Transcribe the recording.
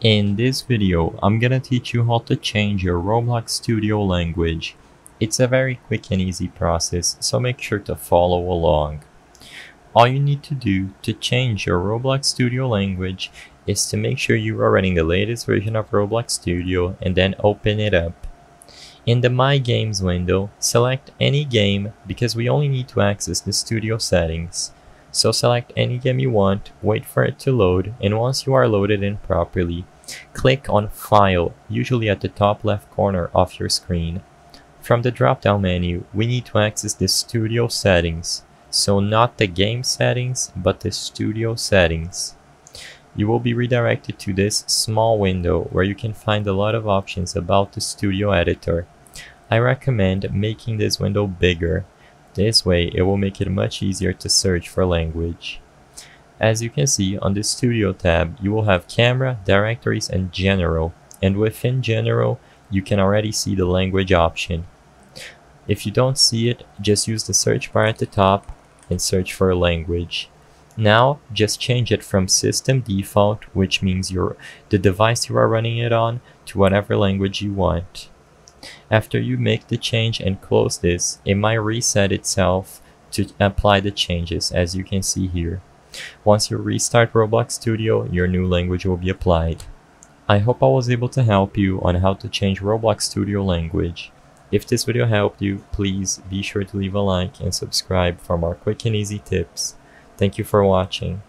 In this video, I'm gonna teach you how to change your Roblox Studio language. It's a very quick and easy process, so make sure to follow along. All you need to do to change your Roblox Studio language is to make sure you are running the latest version of Roblox Studio and then open it up. In the My Games window, select any game because we only need to access the studio settings. So select any game you want, wait for it to load, and once you are loaded in properly, click on File, usually at the top left corner of your screen. From the drop-down menu, we need to access the studio settings, so not the game settings, but the studio settings. You will be redirected to this small window where you can find a lot of options about the studio editor. I recommend making this window bigger this way, it will make it much easier to search for language. As you can see, on the Studio tab, you will have Camera, Directories, and General, and within General, you can already see the language option. If you don't see it, just use the search bar at the top and search for language. Now, just change it from system default, which means your the device you are running it on, to whatever language you want. After you make the change and close this, it might reset itself to apply the changes as you can see here. Once you restart Roblox Studio, your new language will be applied. I hope I was able to help you on how to change Roblox Studio language. If this video helped you, please be sure to leave a like and subscribe for more quick and easy tips. Thank you for watching.